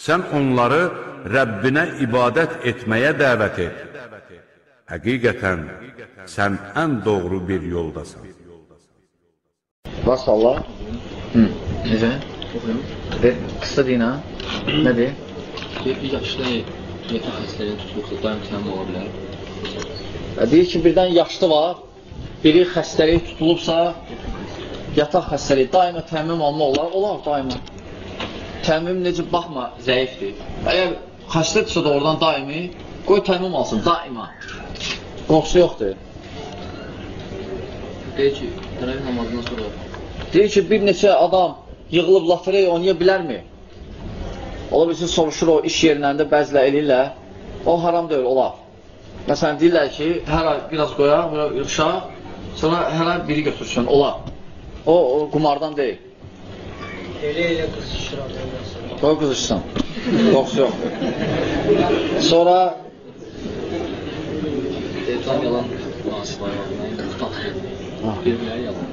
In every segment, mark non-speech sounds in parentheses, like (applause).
Sən onları Rəbbinə ibadət etməyə dəvət et. Həqiqətən, sən ən doğru bir yoldasan. Varsa Allah. Hı. Necə? De, qısa deyin ha. Nədir? Bir, bir yaşlı yetən xəstəliyə tutuluqda daim təmin ola bilər. E, Deyir ki, birdən yaşlı var, biri xəstəlik tutulubsa, yataq xəstəliyi daima təmim alma olar, olar daima. Təmim necə baxma, zəifdir. Əgər xəstədirsə də oradan daimi, qoy təmim alsın, daima. Qorxusu yoxdur. Deyir ki, təravih namazından sonra Deyir ki, bir neçə adam yığılıb lotereya oynaya bilərmi? Ola bilsin, soruşur o iş yerlərində bəzilə eləyirlər. O haram deyil, olar. Məsələn, deyirlər ki, hər ay biraz qoyar, bura yığışar, sonra hər ay biri götürsün, olar. O, o qumardan deyil. Elə elə qızışır ondan sonra. Qoy qızışsın. Qorxusu yoxdur. Sonra tam yalan nasibay var. Mən tutatır. Ha. Bir-birləri yalan.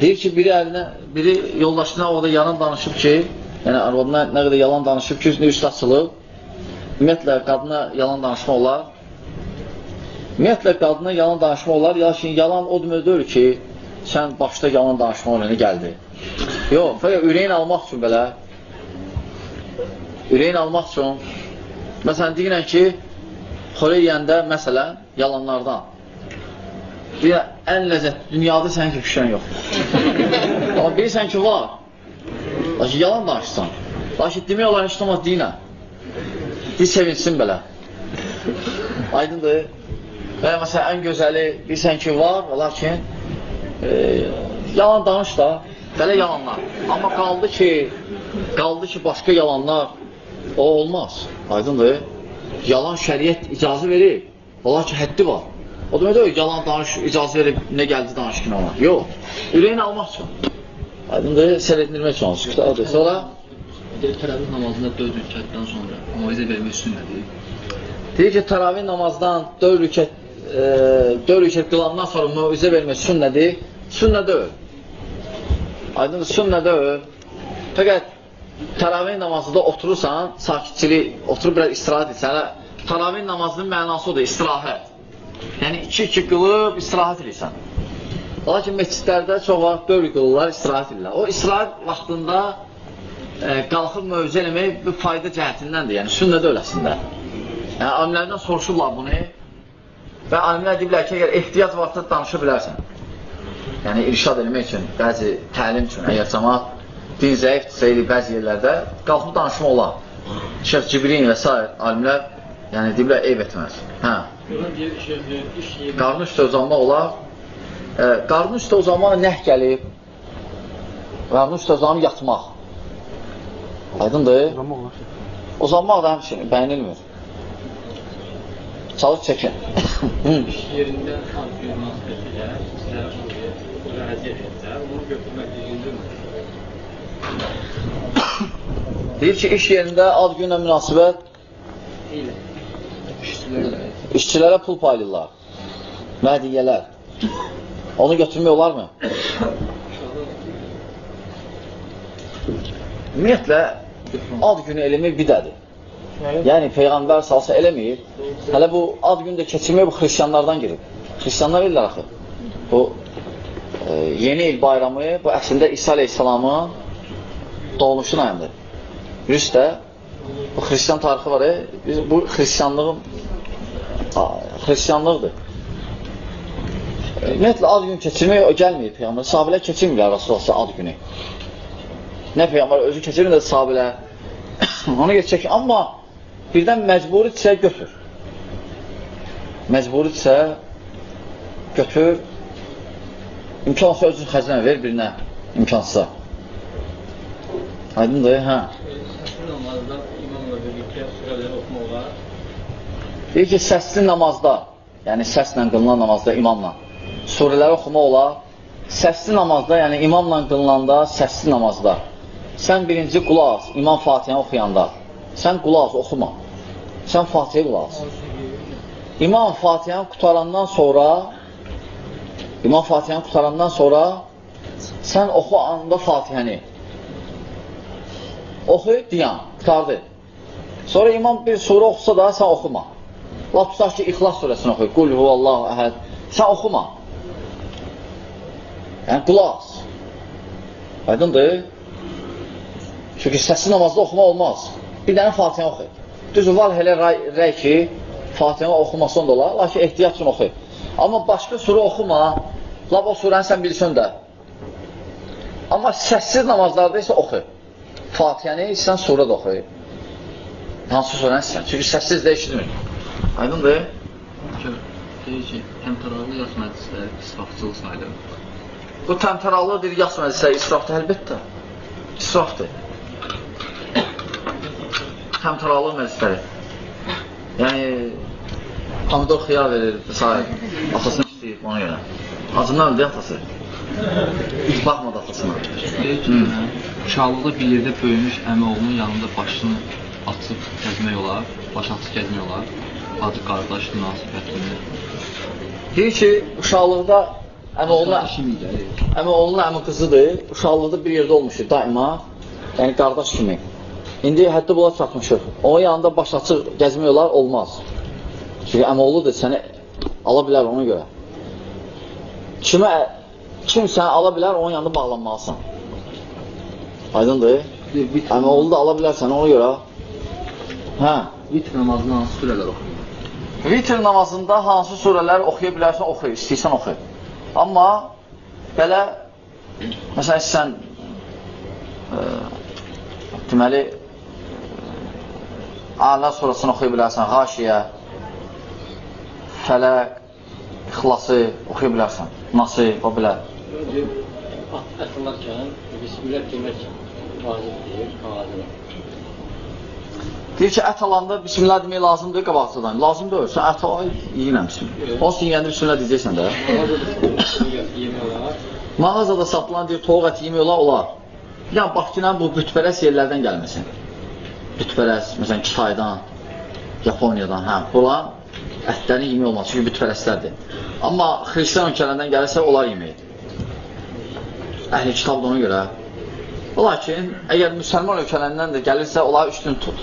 deyir ki, biri əlinə, biri yoldaşına orada yalan danışıb ki, yəni arvadına nə qədər yalan danışıb ki, üstünə üst açılıb. Ümumiyyətlə, qadına yalan danışma olar. Ümumiyyətlə, qadına yalan danışma olar, lakin yalan o demək deyil ki, sən başda yalan danışma önünə gəldi. Yox, fəqət ürəyin almaq üçün belə, ürəyin almaq üçün, məsələn, deyirən ki, xorə yeyəndə, məsələn, yalanlardan, deyir, ən ləzzət, dünyada sənin ki, pişən yoxdur. (laughs) Amma bilirsən ki, var, lakin yalan danışsan, lakin demək olar, heç olmaz deyinə, deyir, sevinsin belə. Aydındır. Və məsələn, ən gözəli bilirsən ki, var, lakin e, yalan danış da, belə yalanlar. Amma qaldı ki, qaldı ki, başqa yalanlar o olmaz. Aydındır. Yalan şəriət icazə verir. Olar ki, həddi var. O demək deyil, yalan danış, icazə verib nə gəldi danış kimi ona. Yox. Ürəyini almaq üçün. Aydındır, seyredilmək üçün. Sükutadır. Sonra Deyir, təravih namazında 4 rükətdən sonra müalicə vermək sünnədir. deyir ki, təravih namazdan 4 rükət e, 4 rükət qılandan sonra müvizə vermək sünnədir. Sünnə deyil. Aydındır, sünnə deyil. Fəqət təravih namazında oturursan, sakitçilik, oturub biraz istirahət etsən. Təravih namazının mənası odur, istirahət. Yəni, iki-iki qılıb istirahət edirsən. Lakin məscidlərdə çox vaxt dörd qılırlar, istirahət edirlər. O istirahət vaxtında e, qalxıb mövzə eləmək bir fayda cəhətindəndir, yəni sünnə dövləsində. Yəni, alimlərdən soruşurlar bunu və alimlər deyirlər ki, əgər ehtiyac varsa danışa bilərsən. Yəni, irşad eləmək üçün, bəzi təlim üçün, əgər cəmat din zəifdirsə elə bəzi yerlərdə qalxıb danışma olar. Şeyh Cibrin və s. alimlər yəni deyirlər, eyb etməz. Hə. Qarnın üstə uzanmaq olar. E, qarnın üstə uzanmaq nəh gəlib. Qarnın üstə uzanıb yatmaq. Aydındır? Uzanmaq da həmçinin bəyənilmir. Çalıb çəkin. Hı. yerində sizlər müraciət etsə, onu götürmək düzgündürmü? Deyir ki, iş yerində ad günlə münasibət Elə. işçilərə pul paylayırlar. Mədiyyələr. Onu götürmək olarmı? Ümumiyyətlə, ad günü eləmək bidədir. Yəni, Peyğəmbər salsa eləməyib. Hələ bu ad gündə keçirmək bu xristiyanlardan girib. Xristiyanlar ellər axı. Bu yeni il bayramı, bu əslində İsa aleyhissalamın doğuluşun ayındır. Virüs də bu xristiyan tarixi var, e, biz, bu xristiyanlığın xristiyanlıqdır. Ümumiyyətlə, ad gün keçirmək o gəlməyib Peyğəmbər. Sahabələr keçirmirlər Rasulullah ad günü. Nə Peyğəmbər özü keçirir, nə də sahabələr. (coughs) Onu geçecək. Amma birdən məcburidirsə götür. Məcburidirsə götür. İmkansız özün xəzinə ver birinə imkansıza. Aydındır, hə. Namazda imamla birlikte surələri oxumaq olar. Deyir ki, səsli namazda, yəni səslə qılınan namazda imamla surələri oxumaq olar. Səsli namazda, yəni imamla qılınanda səsli namazda sən birinci qulaq imam Fatihəni oxuyanda sən qulaq oxuma. Sən Fatihə qulaq. İmam Fatihəni qutarandan sonra İmam Fatihəni qutarandan sonra sən oxu anda Fatihəni. Oxu, diyan, qutardı. Sonra imam bir surə oxusa da sən oxuma. Lap tutaq ki, İxlas surəsini oxu. Qul huvallahu əhəd. Sən oxuma. Yəni, qulaq. Aydındır? Çünki səssiz namazda oxumaq olmaz. Bir dənə Fatihə oxu. Düzdür, var elə rəy, rəy ki, Fatihə oxumasan da olar, lakin ehtiyat üçün oxu. Amma başqa surə oxuma, lab o surəni sən bilsən də. Amma səssiz namazlarda isə oxu. Fatihəni sən surə də oxu. Hansı surəni sən? Çünki səssiz də eşitmir. Aydındır? Deyir ki, təmtəraqlı yas məclisləri israfçılıq sayılır. Bu təmtəralıdır, yas məclisləri israfdır, əlbəttə. İsrafdır. Təmtəralı məclisləri. Yəni, pomidor xiyar verir, s. Atasını istəyir ona görə. Acından öldü atası. Hiç baxmadı atasına. Uşaqlıqda bir yerdə böyümüş əmi oğlunun yanında başını açıb gəzmək olar, baş açıb gəzmək olar. Bacı qardaş münasibətini. Deyir ki, uşaqlıqda əmi oğlu, Kimi gəlir. əmi oğlunun əmi qızıdır, uşaqlıqda bir yerdə olmuşdur daima. Yəni qardaş kimi. İndi hətta bula çatmışıq. Onun yanında baş açıq gəzmək olar, olmaz. Çünki əmi oğludur, səni ala bilər ona görə. Kimə, kim səni ala bilər, onun yanında bağlanmalısan. Aydındır? Vitr, Əmi oğlu da ala bilər səni ona görə. Hə. vitr namazını hansı surələr oxuyur? Vitr namazında hansı surələr oxuya bilərsən, oxu, istəyirsən oxu. Amma belə, məsələn, sən e, deməli, e, Alə surasını oxuya bilərsən, Xaşiyə, Fələq, İxlası oxuya bilərsən, Nası, o bilər. Önce at atılarken Bismillah demek vaciptir, vacip. Deyir ki, ət alanda bismillah demək lazımdır qabaqcadan. Lazım deyil, sən ət al, yeyinəm bismillah. Onsuz yeyəndə bismillah deyəcəksən də. Mağazada satılan deyir, toğ əti yemək olar, olar. Yəni, Bakıdan bu bütpərəs yerlərdən gəlməsin. Bütpərəs, məsələn, Kitaydan, Yaponiyadan, hə, bunlar ətlərini yemək olmaz, çünki bütpərəslərdir. Amma xristiyan ölkələrindən gəlirsə, onlar yemək. Əhli kitab da ona görə. Lakin, əgər müsəlman ölkələrindən də gəlirsə, onlar üstün tut.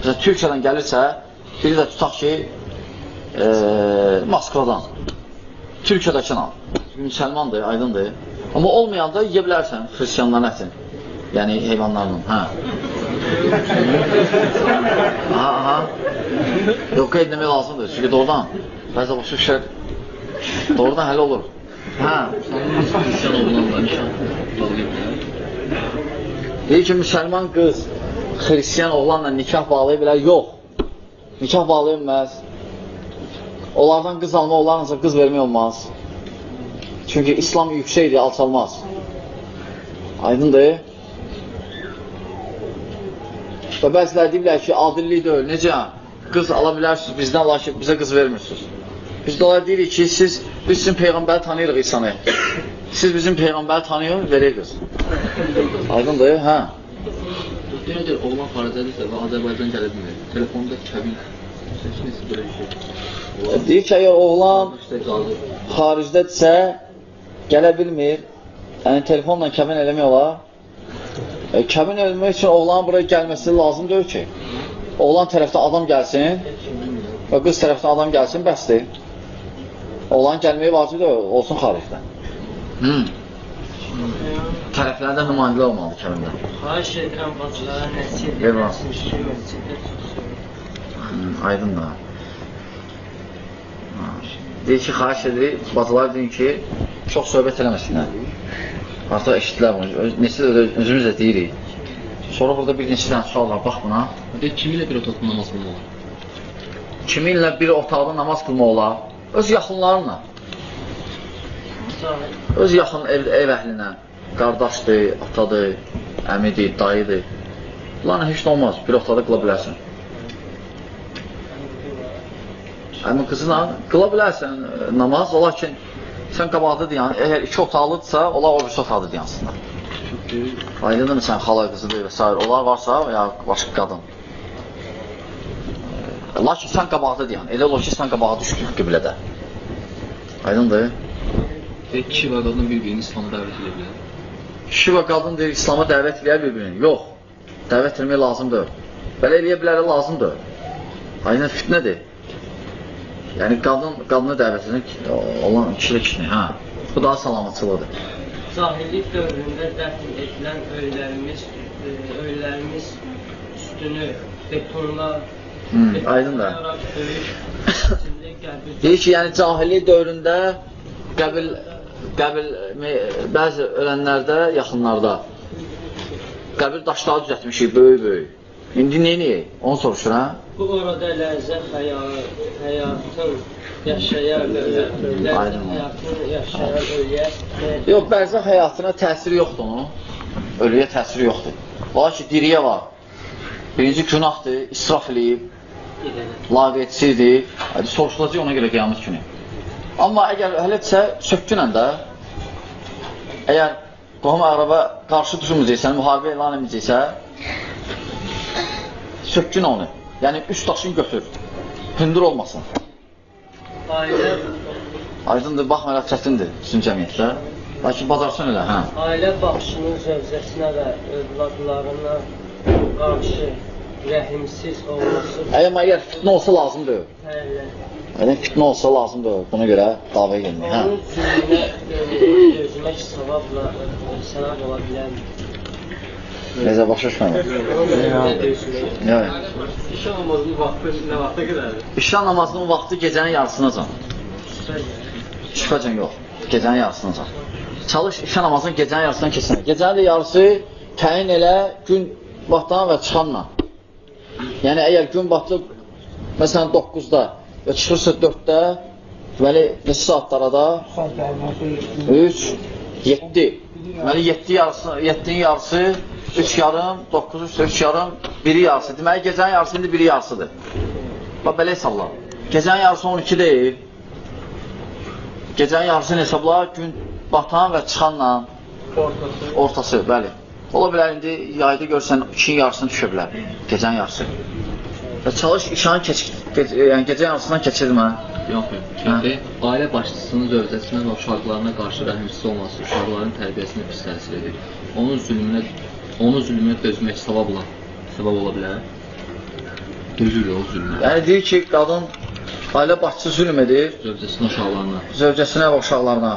Məsələn, Türkiyədən gəlirsə, biri də tutaq ki, e, Moskvadan. Türkiyədəkin al. Müsəlmandır, aydındır. Amma olmayanda yeyə bilərsən xristiyanların ətini. Yəni heyvanlarla, hə. aha, qeyd demək lazımdır. Çünki doğrudan, bəzə başqa işlər doğrudan həll olur. Hə. Xristiyan oğlanla nişan bağlayıblar. Deyir ki, müsəlman qız xristiyan oğlanla nikah bağlaya bilər? Yox. Nikah bağlaya bilməz. Onlardan qız alma, onlarınsa qız vermək olmaz. Çünki İslam yüksəkdir, alçalmaz. Aydındır? Və bəzilər deyirlər ki, adillik deyil. Necə? Qız ala bilərsiniz bizdən, lakin bizə qız vermirsiniz. Biz də onlara deyirik ki, siz, biz sizin Peyğəmbəri tanıyırıq İsanı. Siz bizim Peyğəmbəri tanıyır, verək qız. Aydındır, hə? Deyir, oğlan xaricədirsə və Azərbaycan gələ bilmir. Telefonda kəbin seçmesi belə bir şey. Deyir ki, əgər oğlan xaricdədirsə, gələ bilmir, yəni telefonla kəbin eləmək olar. E, kəbin eləmək üçün oğlanın buraya gəlməsi lazım deyil ki. Oğlan tərəfdə adam gəlsin və qız tərəfdən adam gəlsin, bəsdir. Oğlan gəlməyi vacib deyil, olsun xaricdən. Hmm. Tərəflərdə nümayəndə olmalı kəbində. Xahiş edirəm bacılara nəsib. Hmm, aydın da. Deyir ki, xahiş edirik, bacılar deyin ki, çox söhbət eləməsinlər. Artıq eşitdilər bunu, neçə də özümüz də deyirik. Sonra burada bir neçə dənə sual var, bax buna. Deyir, kimi ilə bir otaqda namaz qılmaq olar? Kiminlə bir otaqda namaz qılmaq olar? Öz yaxınlarınla, öz yaxın ev, ev əhlinə, qardaşdır, atadır, əmidir, dayıdır. Bunlarla heç nə olmaz, bir otaqda qıla bilərsən. Əmin qızına qıla bilərsən e, namaz, ola ki, sən qabaqda deyən, əgər iki otaqlıdırsa, olar o birisi otaqda deyansınlar. Aydındır mı sən xala qızıdır və s. Onlar varsa, ya başqa qadın. Lakin sən qabaqda deyən, elə olar ki, sən qabağa düşdün qiblədə. Aydındır? Deyir, kişi və qadın bir-birini İslam'a dəvət edə bilər. Kişi və qadın deyir, İslama dəvət edir bir-birini. Yox, Dəvət etmək lazımdır. Belə eləyə biləri lazımdır. Aynen fitnədir. Yəni qadın qadını dəvət edən olan kişilə kişini, hə. Bu daha salamatçılıqdır. Cahillik dövründə dəfn edilən ölülərimiz, e, ölülərimiz üstünü betonla Hmm, aydındır. Deyir ki, yəni cahillik dövründə qəbil qəbil bəzi ölənlərdə, yaxınlarda qəbir daşları düzəltmişik böyük-böyük. İndi edək? Onu soruşur, hə? Bu orada ləzzət həya- həyatın yaşayan ölülər, Yox, bərzəx həyatına təsiri yoxdur onun. Ölüyə təsiri yoxdur. Lakin diriyə var. Birinci günahdır, israf eləyib, laqedsizdir. Soruşulacaq ona görə qiyamət günü. Amma əgər hələdirsə, sökkünən də, əgər qohum araba qarşı düşməyəcəksən, müharibə elan edəcəksə, sökkün onu. Yəni, üst daşını götür. Hündür olmasın. Ailə Aydındır, baxmayaraq çətindir bizim cəmiyyətdə. Lakin bacarsan elə, hə. ailə başçının zövcəsinə və övladlarına qarşı rəhimsiz olması Əgər əgər fitnə olsa lazımdır. fərlə. Əgər fitnə olsa lazımdır. Buna görə davaya gəlmək, hə. Onun zulmünə dö- dözmək savabla e, savab ola bilərmi? Necə başa düşmədim. Yəni, İşə namazının vaxtı nə vaxta qədərdir? işə namazının vaxtı gecənin yarısınacan. Şübhəcən yox. Gecənin yarısınacan. Çalış işə namazını gecənin yarısından keçsinə. Gecənin də yarısı təyin elə gün batdan və çıxanla. Yəni əgər gün batıb məsələn 9-da və çıxırsa 4-də deməli neçə saatlara da 3 7 deməli 7 yarısı 7-nin yarısı 3 yarım 9 3 3 yarım 1 yarısı. Deməli gecənin yarısı indi 1 yarısıdır. Bax belə hesabla. Gecənin yarısı 12 deyil. Gecənin yarısını hesabla gün batan və çıxanla Ortası. ortası, bəli. Ola bilər indi yayda görsən 2-nin yarısını düşə bilər. Gecənin yarısı. Və çalış işanı keç, geç, yəni gecə yarısından keçirmə. Yox, yox. Çünki ailə başçısının zövcəsinə və uşaqlarına qarşı rəhimsiz olması uşaqların tərbiyəsinə pis təsir edir. Onun zülmünə, onun zülmünə dözmək savabla səbəb ola bilər. Dözür o zülmünə. Yəni deyir ki, qadın ailə başçısı zülm edir Zövcəsinə, uşaqlarına zövcəsinə və uşaqlarına.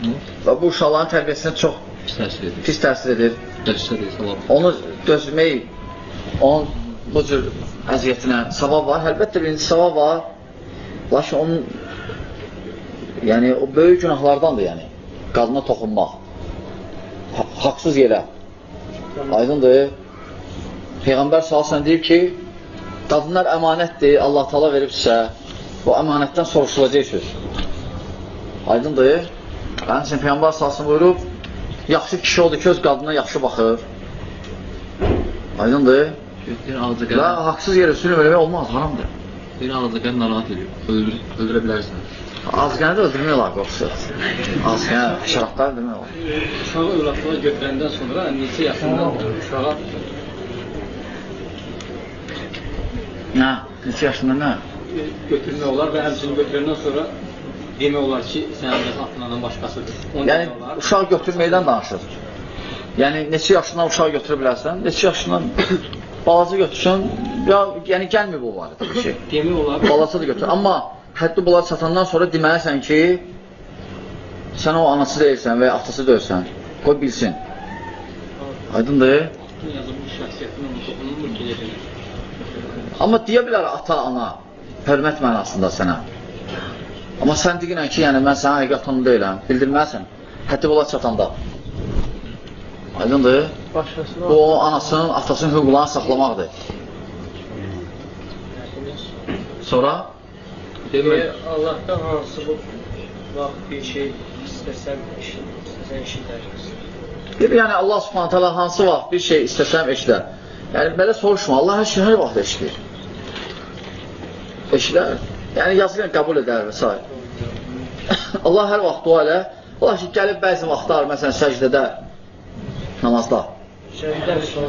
Hı? Və bu uşaqların tərbiyəsinə çox pis təsir edir. pis təsir edir. Də savab. Onu dözmək, onun bu cür əziyyətinə savab var. Əlbəttə birinci savab var. Lakin onun yəni o böyük günahlardandır yəni. Qadına toxunmaq. Ha haqsız yerə. Aydındır. Peyğəmbər sallallahu deyir ki, qadınlar əmanətdir, Allah Taala veribsə, bu əmanətdən soruşulacaqsınız. Aydındır. Həmçinin üçün Peyğəmbər sallallahu buyurub, yaxşı kişi odur ki, öz qadına yaxşı baxır. Aydındır. Və haqsız yerə sülüm eləmək olmaz, haramdır. bir ağzı qəlb narahat edir. Öldür, öldürə bilərsən. Azgəni də öldürmək olar qorxusu. Azgəni, şərafları öldürmək olar. Uşağı övladlığa götürəndən sonra neçə yaşında uşağa Nə? Neçə yaşında nə? götürmək olar və həmçinin götürəndən sonra demək olar ki, sənin atlanan başqasıdır. Onu Yəni, olar. uşaq götürməkdən danışır. Yəni, neçə yaşından uşaq götürə bilərsən, neçə yaşından (coughs) balaca götürsün, ya, yəni gəlmir bu barədə bir şey. Demək olar. Balaca da götür. Amma həddi bunlar çatandan sonra deməlisən ki, sən o anası deyilsən və ya atası deyilsən. Qoy bilsin. Aydındır? Amma deyə bilər ata, ana, hörmət mənasında sənə. Amma sən deyirən ki, yəni mən sənin həqiqət onu deyiləm, bildirməlisən. Həddi bunlar çatanda. Aydındır? Bu o anasının, atasının hüquqlarını saxlamaqdır. Sonra Demək, Allahdan hansı bu vaxt bir şey istəsən, eşit, istəsən eşidərsən. deyir, yəni Allah Subhanahu taala hansı vaxt bir şey istəsəm eşidər. Yəni belə soruşma, Allah hər şey hər vaxt eşidir. Eşidər. Yəni yazılır qəbul edər və s. (laughs) Allah hər vaxt dua elə. Ola ki, gəlib bəzi vaxtlar, məsələn, səcdədə, namazda,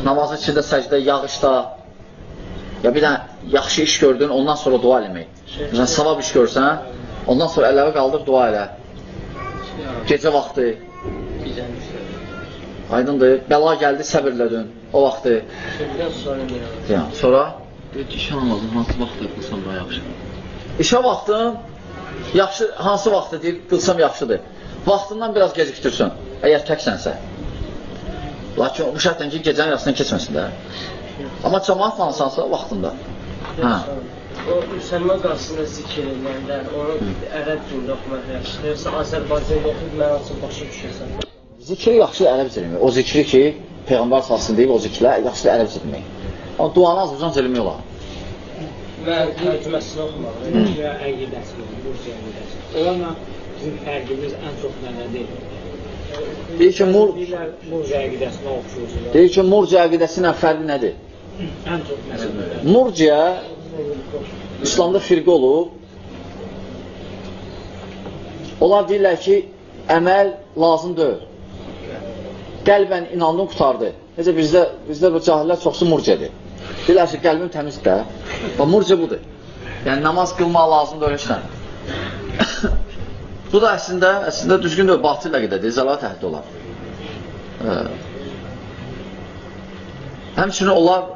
namazın içində səcdə, yağışda, ya bir dənə yaxşı iş gördün, ondan sonra dua eləmək. Məsələn, savab iş görsən, ondan sonra əlləri qaldır, dua elə. Gecə vaxtı, Aydındır. Bəla gəldi, səbirlə dön. O vaxtı. Şimdiden sonra? Yəni, işə namazını hansı vaxtda qılsam daha yaxşı? işə vaxtın yaxşı hansı vaxtı deyir, qılsam yaxşıdır. Vaxtından biraz gecikdirsən, əgər təksənsə. Lakin bu şərtlə ki, gecənin yarısından keçməsin də. Amma cəmaat hansansa vaxtında. Hə. O müsəlman qarşısında zikr edəndə, onu ərəb dilində oxumaq yaxşıdır, yoxsa Azərbaycan oxuyub mənasını başa düşürsən? Zikri yaxşı ərəbcə demək. O zikri ki, Peyğəmbər salsın deyib o zikrlər yaxşı ərəbcə demək. Amma duanı azərbaycanca demək olar. Mən tərcüməsini oxumaq. Murciə əqidəsi, Murciə əqidəsi. Onunla bizim fərqimiz ən çox nədədir? Deyir ki, mur, Deyirlər, Murciə əqidəsinə oxşuyursunuz. deyir ki, murciə əqidəsi ilə fərqi nədir? Murciə İslamda firqə olub. Onlar deyirlər ki, əməl lazım deyil. Qəlbən inandın, qutardı. Necə bizdə, bizdə bu cahillər çoxsu murciədir. Deyirlər ki, qəlbim təmizdir də. Və murciə budur. Yəni, namaz qılmaq lazım deyil işlə. bu da əslində, əslində düzgün deyil, batıl əqidədir, zəlat əhli olar. Ə, həmçinin onlar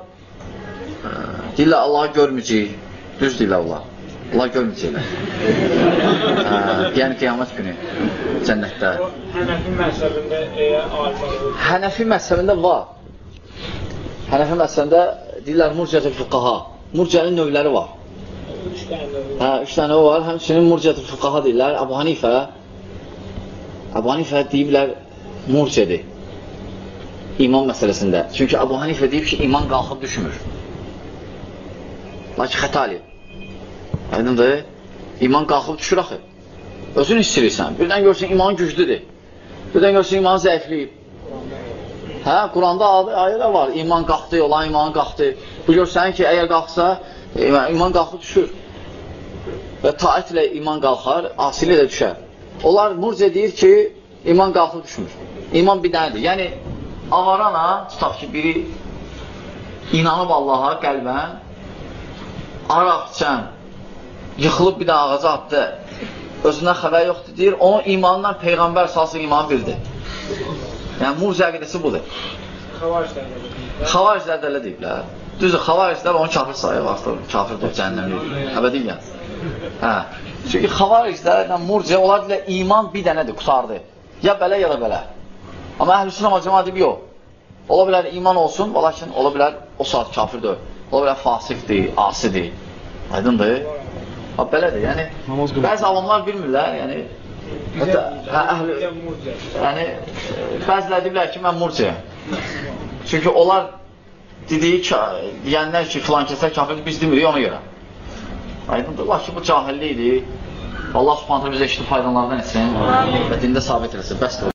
deyirlər Allahı görməyəcək, düz deyirlər onlar. Allah görməyəcəklər. (laughs) Hə, yəni qiyamət günü cənnətdə. Hənəfi alimlər Hənəfi məzhəbində var. Hənəfi məzhəbində deyirlər murciətə fuqaha. Murciənin növləri var. Hə, üç dənə var. Həmçinin murciətə fuqaha deyirlər. Əbu Hanifə Əbu Hanifə deyiblər murciədir. İman məsələsində. Çünki Əbu Hanifə deyib ki, iman qalxıb düşmür. Lakin xəta eləyib. Aydındır? İman qalxıb düşür axı. Özün istəyirsən. Birdən görsən iman güclüdür. Birdən görsən iman zəifləyib. Hə, Quranda adı, ayə də var. İman qalxdı, olan iman qalxdı. Bu görsən ki, əgər qalxsa, iman, iman qalxıb düşür. Və taət ilə iman qalxar, asilə də düşər. Onlar murciə deyir ki, iman qalxıb düşmür. İman bir dənədir. Yəni, avarana, tutaq ki, biri inanıb Allaha qəlbən, araq içən, yıxılıb bir də ağaca atdı, özündən xəbər yoxdur, deyir, onun imanından Peyğəmbər salsın imanı bildi. Yəni, murciə əqidəsi budur. Xavariclər də elə deyiblər. Düzdür, xavariclər onu kafir sayır, artıq kafirdir, cəhənnəmlidir, əbədiyyən. Hə. Çünki xavariclərlə murciə, onlar deyirlər, iman bir dənədir, qutardı. Ya belə, ya da belə. Amma əhl-i amma cəma deyib, yox. Ola bilər iman olsun, lakin ola bilər o saat kafir deyil. Ola bilər fasiqdir, asidir. Aydındır? Ha, belədir, yəni bəzi avamlar bilmirlər, yəni hətta hə, əhl yəni bəziləri deyirlər ki, mən murciyəm. Çünki onlar dediyi ki, deyənlər ki, filan kəsə kafirdir, biz demirik ona görə. Aydındır, lakin bu cahillikdir. Allah subhanətə bizə eşitib faydalardan etsin və dində sabit eləsin. Bəsdir.